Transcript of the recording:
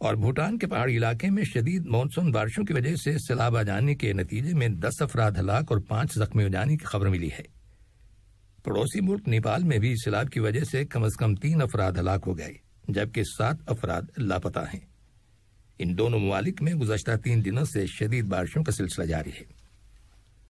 और भूटान के पहाड़ी इलाके में शदीद मानसून बारिशों की वजह से सैलाब आ जाने के नतीजे में दस अफराद हलाक और पाँच जख्मी हो जाने की खबर मिली है। पड़ोसी मुल्क नेपाल में भी सैलाब की वजह से कम अज कम तीन अफराद हलाक हो गए, जबकि सात अफराद लापता हैं। इन दोनों ममालिक में गुजशत तीन दिनों से शदीद बारिशों का सिलसिला जारी है।